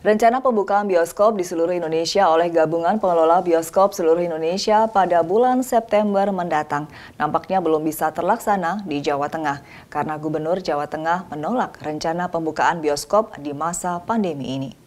Rencana pembukaan bioskop di seluruh Indonesia oleh Gabungan Pengelola Bioskop Seluruh Indonesia pada bulan September mendatang nampaknya belum bisa terlaksana di Jawa Tengah karena Gubernur Jawa Tengah menolak rencana pembukaan bioskop di masa pandemi ini.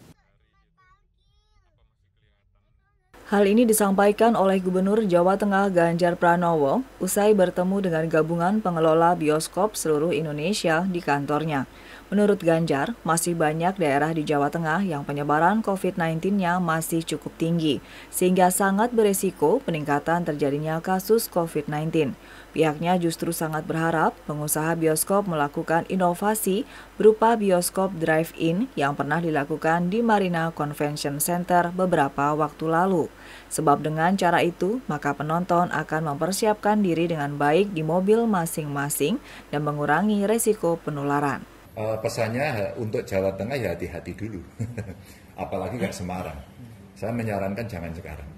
Hal ini disampaikan oleh Gubernur Jawa Tengah Ganjar Pranowo usai bertemu dengan Gabungan Pengelola Bioskop Seluruh Indonesia di kantornya. Menurut Ganjar, masih banyak daerah di Jawa Tengah yang penyebaran COVID-19-nya masih cukup tinggi, sehingga sangat beresiko peningkatan terjadinya kasus COVID-19. Pihaknya justru sangat berharap pengusaha bioskop melakukan inovasi berupa bioskop drive-in yang pernah dilakukan di Marina Convention Center beberapa waktu lalu. Sebab dengan cara itu, maka penonton akan mempersiapkan diri dengan baik di mobil masing-masing dan mengurangi resiko penularan uh, pesannya untuk Jawa Tengah ya hati-hati dulu, apalagi kayak Semarang. Saya menyarankan jangan sekarang.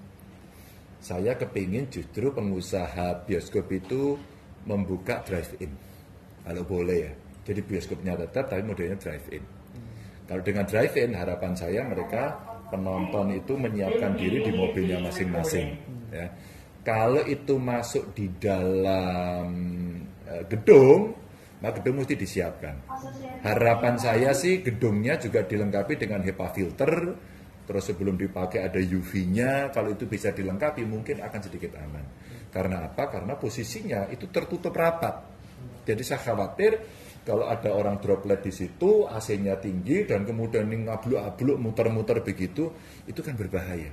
Saya kepingin justru pengusaha bioskop itu membuka drive-in, kalau boleh ya. Jadi bioskopnya tetap, tapi modelnya drive-in. Kalau dengan drive-in, harapan saya mereka penonton itu menyiapkan diri di mobilnya masing-masing. Ya. Kalau itu masuk di dalam uh, gedung, maka gedung mesti disiapkan. Harapan saya sih gedungnya juga dilengkapi dengan HEPA filter, terus sebelum dipakai ada UV-nya, kalau itu bisa dilengkapi mungkin akan sedikit aman. Karena apa? Karena posisinya itu tertutup rapat. Jadi saya khawatir kalau ada orang droplet di situ, AC-nya tinggi dan kemudian ini ngabluk-abluk muter-muter begitu, itu kan berbahaya.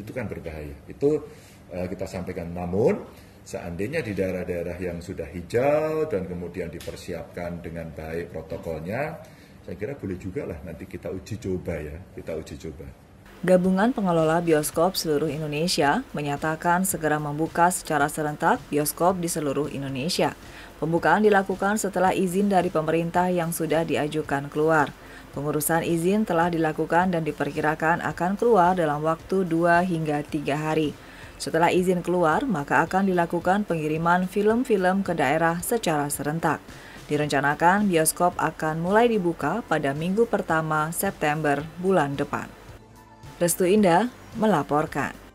Itu kan berbahaya. Itu uh, kita sampaikan. Namun Seandainya di daerah-daerah yang sudah hijau dan kemudian dipersiapkan dengan baik protokolnya, saya kira boleh juga lah nanti kita uji coba ya, kita uji coba. Gabungan Pengelola Bioskop Seluruh Indonesia menyatakan segera membuka secara serentak bioskop di seluruh Indonesia. Pembukaan dilakukan setelah izin dari pemerintah yang sudah diajukan keluar. Pengurusan izin telah dilakukan dan diperkirakan akan keluar dalam waktu 2 hingga 3 hari. Setelah izin keluar, maka akan dilakukan pengiriman film-film ke daerah secara serentak. Direncanakan bioskop akan mulai dibuka pada minggu pertama September bulan depan. Restu Indah melaporkan.